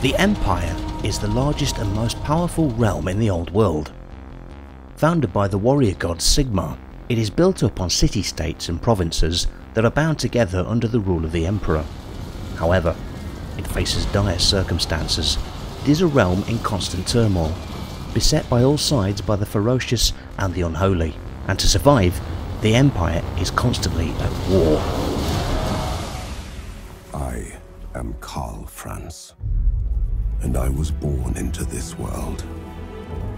The Empire is the largest and most powerful realm in the old world. Founded by the warrior god Sigmar, it is built up on city-states and provinces that are bound together under the rule of the Emperor. However, it faces dire circumstances. It is a realm in constant turmoil, beset by all sides by the ferocious and the unholy, and to survive, the Empire is constantly at war. I am Karl Franz, and I was born into this world,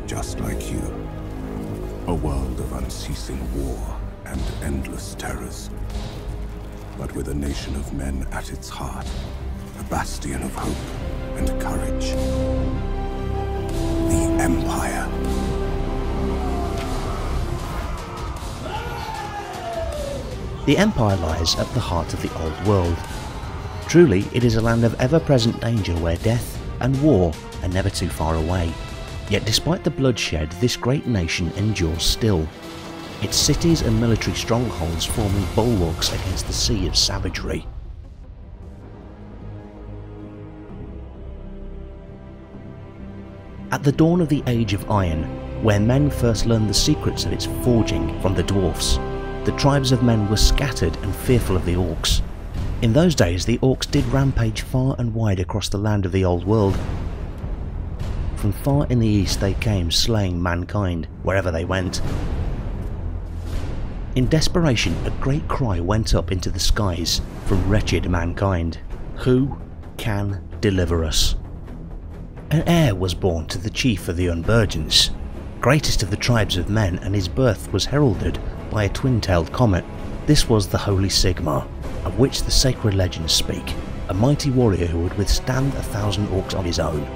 just like you. A world of unceasing war and endless terrors. But with a nation of men at its heart, a bastion of hope and courage. The Empire. The Empire lies at the heart of the old world. Truly, it is a land of ever-present danger where death and war are never too far away. Yet despite the bloodshed, this great nation endures still. Its cities and military strongholds forming bulwarks against the sea of savagery. At the dawn of the Age of Iron, where men first learned the secrets of its forging from the dwarfs, the tribes of men were scattered and fearful of the orcs. In those days, the orcs did rampage far and wide across the land of the old world. From far in the east they came, slaying mankind wherever they went. In desperation, a great cry went up into the skies from wretched mankind. Who can deliver us? An heir was born to the chief of the Unberogens, greatest of the tribes of men, and his birth was heralded by a twin-tailed comet. This was the Holy Sigmar, of which the sacred legends speak, a mighty warrior who would withstand a thousand orcs on his own.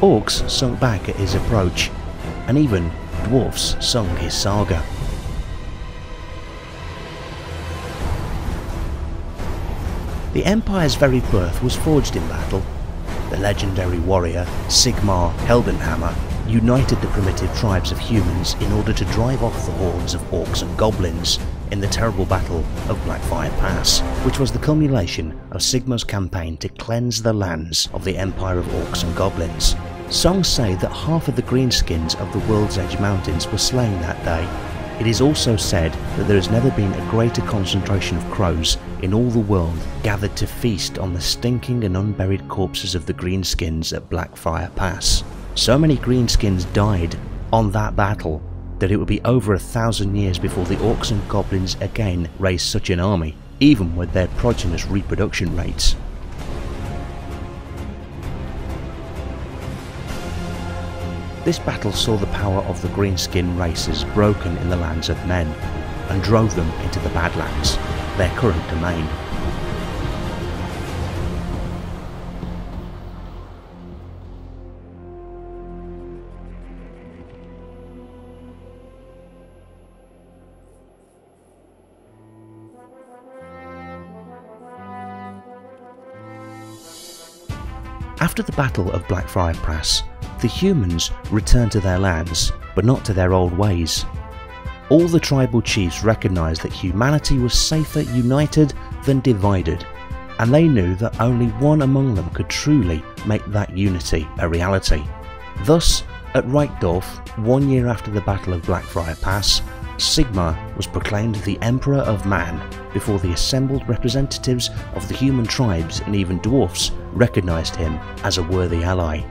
Orcs sunk back at his approach, and even dwarfs sung his saga. The Empire's very birth was forged in battle. The legendary warrior Sigmar Heldenhammer united the primitive tribes of humans in order to drive off the hordes of orcs and goblins in the terrible battle of Blackfire Pass, which was the culmination of Sigmar's campaign to cleanse the lands of the empire of orcs and goblins. Songs say that half of the greenskins of the World's Edge Mountains were slain that day. It is also said that there has never been a greater concentration of crows in all the world gathered to feast on the stinking and unburied corpses of the greenskins at Blackfire Pass. So many greenskins died on that battle that it would be over a thousand years before the orcs and goblins again raised such an army, even with their progenitor's reproduction rates. This battle saw the power of the greenskin races broken in the lands of men, and drove them into the Badlands, their current domain. After the Battle of Blackfire Pass, the humans returned to their lands, but not to their old ways. All the tribal chiefs recognised that humanity was safer united than divided, and they knew that only one among them could truly make that unity a reality. Thus, at Reikdorf, one year after the Battle of Blackfire Pass, Sigmar was proclaimed the Emperor of Man before the assembled representatives of the human tribes and even dwarfs recognised him as a worthy ally.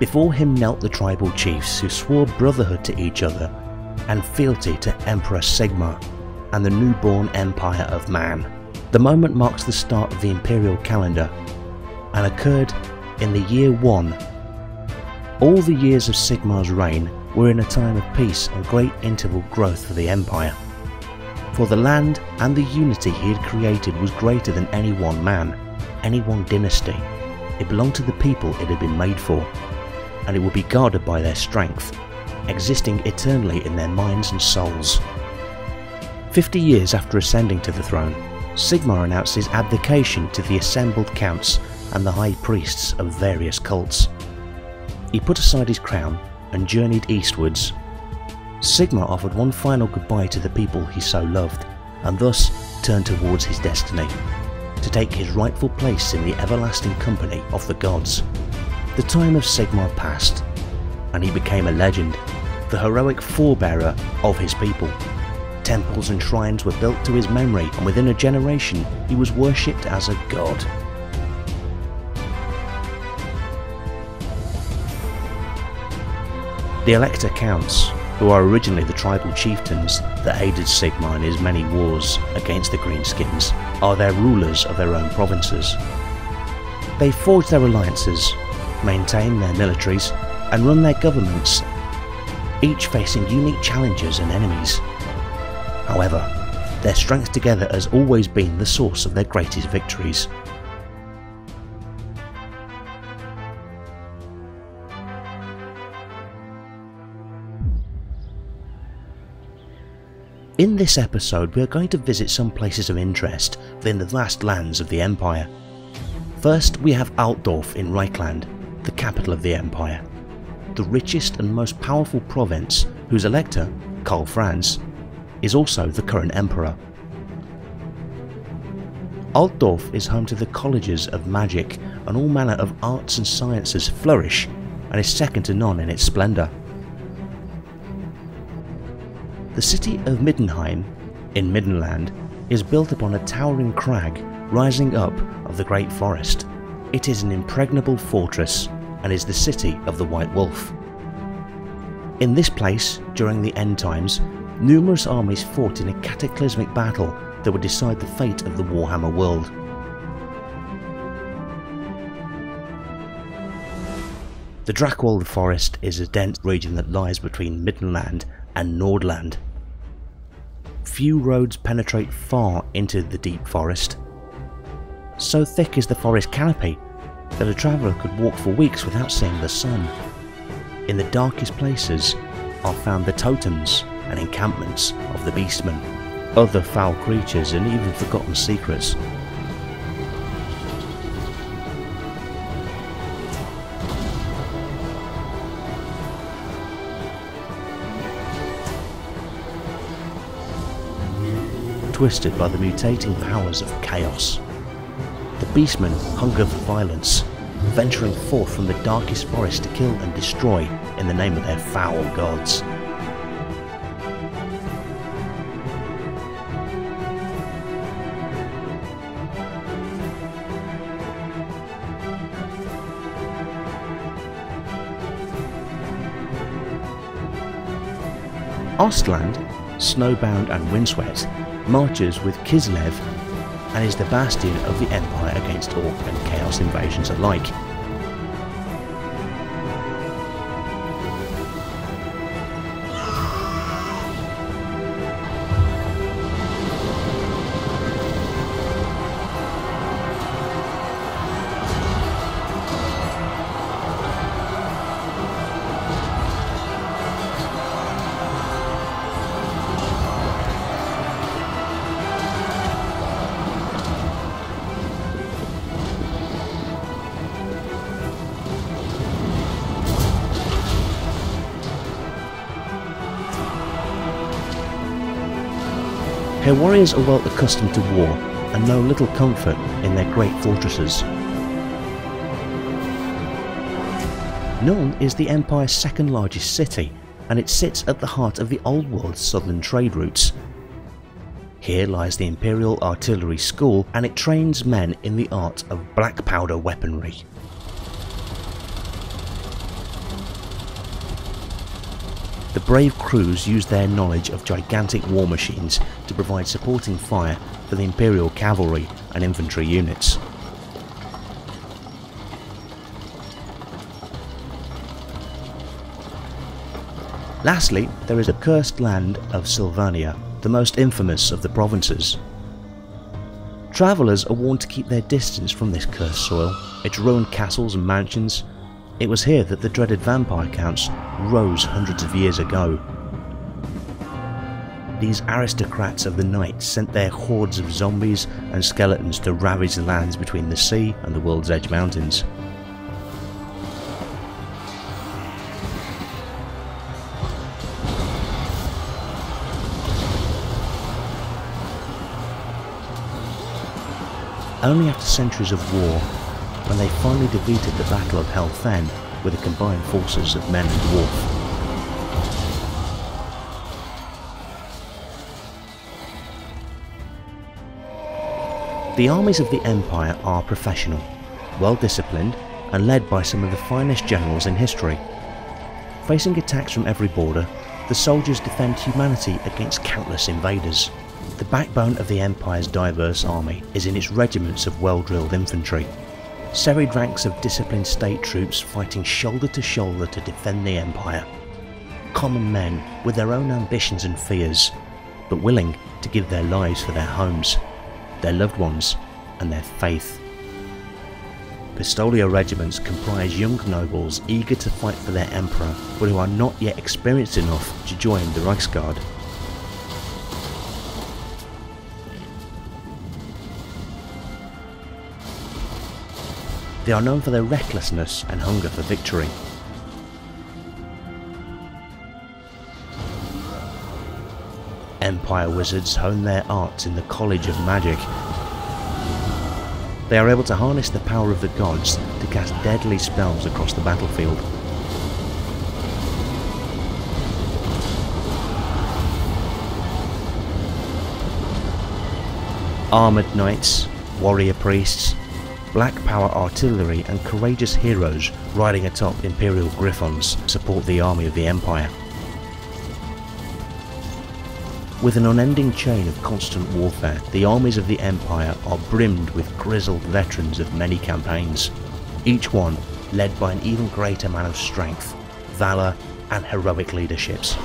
Before him knelt the tribal chiefs who swore brotherhood to each other and fealty to Emperor Sigmar and the newborn Empire of Man. The moment marks the start of the imperial calendar and occurred in the year 1. All the years of Sigmar's reign were in a time of peace and great interval growth for the Empire. For the land and the unity he had created was greater than any one man, any one dynasty. It belonged to the people it had been made for, and it would be guarded by their strength, existing eternally in their minds and souls. Fifty years after ascending to the throne, Sigmar announced his abdication to the assembled counts and the high priests of various cults. he put aside his crown and journeyed eastwards. Sigmar offered one final goodbye to the people he so loved, and thus turned towards his destiny, to take his rightful place in the everlasting company of the gods. The time of Sigmar passed, and he became a legend, the heroic forebearer of his people. Temples and shrines were built to his memory, and within a generation he was worshipped as a god. The Elector Counts, who are originally the tribal chieftains that aided Sigmar in his many wars against the Greenskins, are their rulers of their own provinces. They forge their alliances, maintain their militaries, and run their governments, each facing unique challenges and enemies. However, their strength together has always been the source of their greatest victories. In this episode we are going to visit some places of interest within the vast lands of the Empire. First we have Altdorf in Reikland, the capital of the Empire. The richest and most powerful province whose elector, Karl Franz, is also the current emperor. Altdorf is home to the colleges of magic and all manner of arts and sciences flourish and is second to none in its splendour. The city of Middenheim, in Middenland, is built upon a towering crag rising up of the Great Forest. It is an impregnable fortress and is the city of the White Wolf. In this place, during the end times, numerous armies fought in a cataclysmic battle that would decide the fate of the Warhammer world. The Drakwald Forest is a dense region that lies between Middenland and Nordland few roads penetrate far into the deep forest. So thick is the forest canopy that a traveller could walk for weeks without seeing the sun. In the darkest places are found the totems and encampments of the beastmen, other foul creatures and even forgotten secrets twisted by the mutating powers of chaos. The beastmen hunger for violence, venturing forth from the darkest forest to kill and destroy in the name of their foul gods. Ostland, snowbound and windswept, marches with Kislev and is the bastion of the Empire against Orc and Chaos invasions alike. Her warriors are well accustomed to war and know little comfort in their great fortresses. Nuln is the Empire's second largest city and it sits at the heart of the Old World's southern trade routes. Here lies the Imperial Artillery School and it trains men in the art of black powder weaponry. Brave crews used their knowledge of gigantic war machines to provide supporting fire for the Imperial cavalry and infantry units. Lastly, there is the cursed land of Sylvania, the most infamous of the provinces. Travellers are warned to keep their distance from this cursed soil, its ruined castles and mansions, it was here that the dreaded vampire counts rose hundreds of years ago. These aristocrats of the night sent their hordes of zombies and skeletons to ravage the lands between the sea and the world's edge mountains. Only after centuries of war when they finally defeated the Battle of Hel Fenn with the combined forces of men and dwarf. The armies of the Empire are professional, well disciplined, and led by some of the finest generals in history. Facing attacks from every border, the soldiers defend humanity against countless invaders. The backbone of the Empire's diverse army is in its regiments of well-drilled infantry. Serried ranks of disciplined state troops fighting shoulder to shoulder to defend the Empire. Common men with their own ambitions and fears, but willing to give their lives for their homes their loved ones, and their faith. Pistolier regiments comprise young nobles eager to fight for their emperor, but who are not yet experienced enough to join the Reiksguard. They are known for their recklessness and hunger for victory. Empire wizards hone their arts in the College of Magic. They are able to harness the power of the gods to cast deadly spells across the battlefield. Armoured knights, warrior priests, black powder artillery and courageous heroes riding atop imperial griffons support the army of the Empire. With an unending chain of constant warfare, the armies of the Empire are brimmed with grizzled veterans of many campaigns, each one led by an even greater man of strength, valour and heroic leaderships.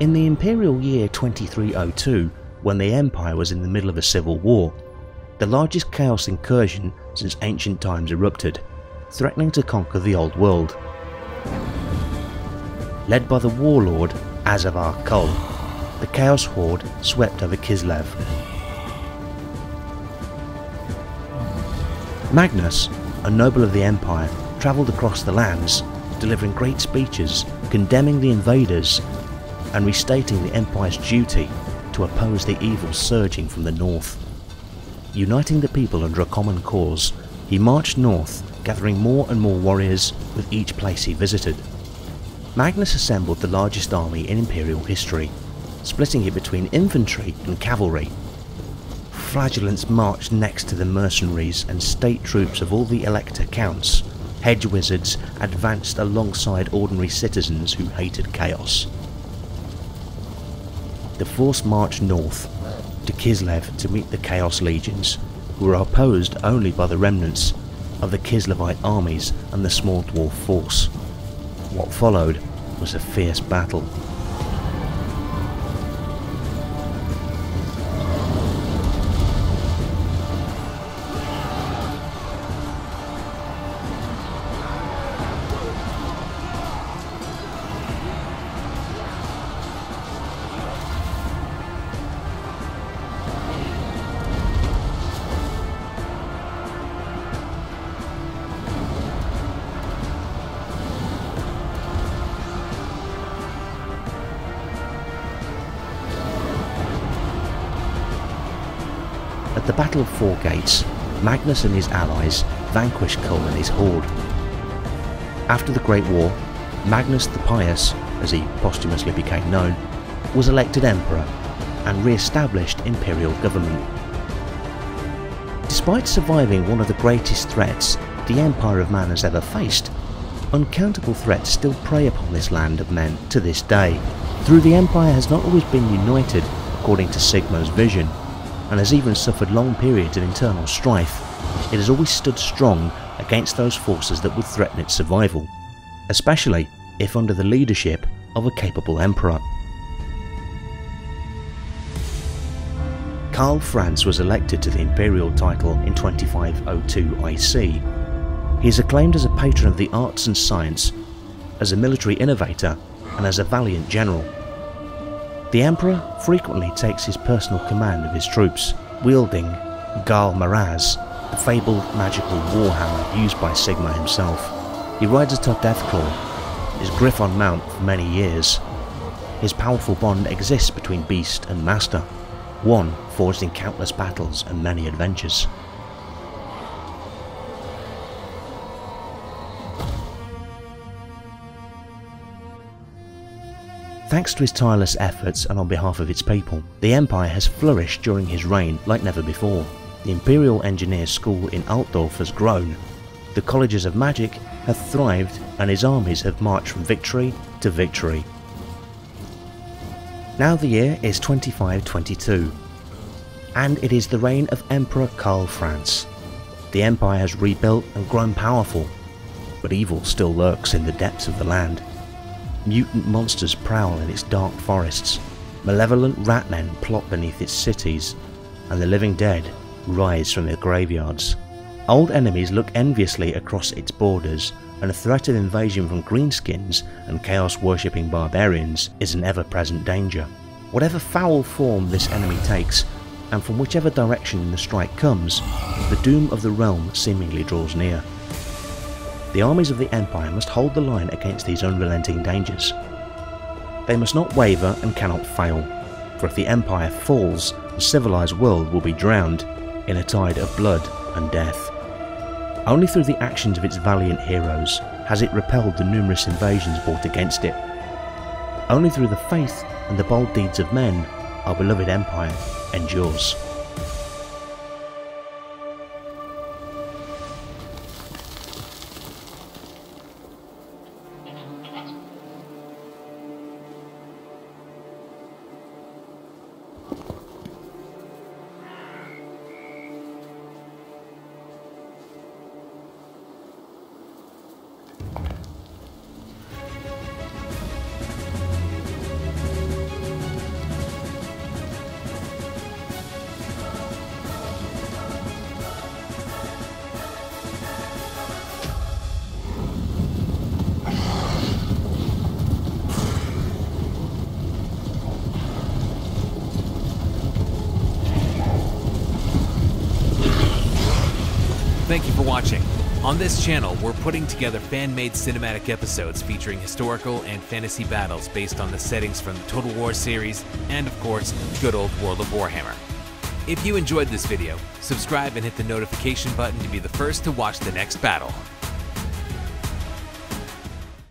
In the imperial year 2302, when the empire was in the middle of a civil war, the largest chaos incursion since ancient times erupted, threatening to conquer the old world. Led by the warlord Asavar Kul, the Chaos Horde swept over Kislev. Magnus, a noble of the Empire, travelled across the lands, delivering great speeches condemning the invaders and restating the Empire's duty to oppose the evil surging from the north. Uniting the people under a common cause, he marched north, gathering more and more warriors with each place he visited. Magnus assembled the largest army in Imperial history, splitting it between infantry and cavalry. Flagellants marched next to the mercenaries and state troops of all the Elector counts. Hedge wizards advanced alongside ordinary citizens who hated chaos the force marched north to Kislev to meet the Chaos Legions, who were opposed only by the remnants of the Kislevite armies and the small dwarf force. What followed was a fierce battle. The Battle of Four Gates, Magnus and his allies vanquished Kul and his horde. After the Great War, Magnus the Pious, as he posthumously became known, was elected emperor and re-established imperial government. Despite surviving one of the greatest threats the Empire of Man has ever faced, uncountable threats still prey upon this land of men to this day. Through the Empire has not always been united according to Sigmar's vision, and has even suffered long periods of internal strife, it has always stood strong against those forces that would threaten its survival, especially if under the leadership of a capable emperor. Karl Franz was elected to the imperial title in 2502 IC. He is acclaimed as a patron of the arts and science, as a military innovator, and as a valiant general. The Emperor frequently takes his personal command of his troops, wielding Ghal Maraz, the fabled magical warhammer used by Sigmar himself. He rides atop Deathclaw, his Griffon mount for many years. His powerful bond exists between Beast and Master, one forged in countless battles and many adventures. Thanks to his tireless efforts and on behalf of its people, the Empire has flourished during his reign like never before. The Imperial Engineer School in Altdorf has grown, the colleges of magic have thrived and his armies have marched from victory to victory. Now the year is 2522, and it is the reign of Emperor Karl Franz. The Empire has rebuilt and grown powerful, but evil still lurks in the depths of the land. Mutant monsters prowl in its dark forests, malevolent ratmen plot beneath its cities, and the living dead rise from their graveyards. Old enemies look enviously across its borders, and a threat of invasion from greenskins and chaos worshipping barbarians is an ever present danger. Whatever foul form this enemy takes, and from whichever direction the strike comes, the doom of the realm seemingly draws near. The armies of the Empire must hold the line against these unrelenting dangers. They must not waver and cannot fail, for if the Empire falls, the civilized world will be drowned in a tide of blood and death. Only through the actions of its valiant heroes has it repelled the numerous invasions brought against it. Only through the faith and the bold deeds of men our beloved empire endures. Watching. On this channel, we're putting together fan-made cinematic episodes featuring historical and fantasy battles based on the settings from the Total War series and, of course, good old World of Warhammer. If you enjoyed this video, subscribe and hit the notification button to be the first to watch the next battle.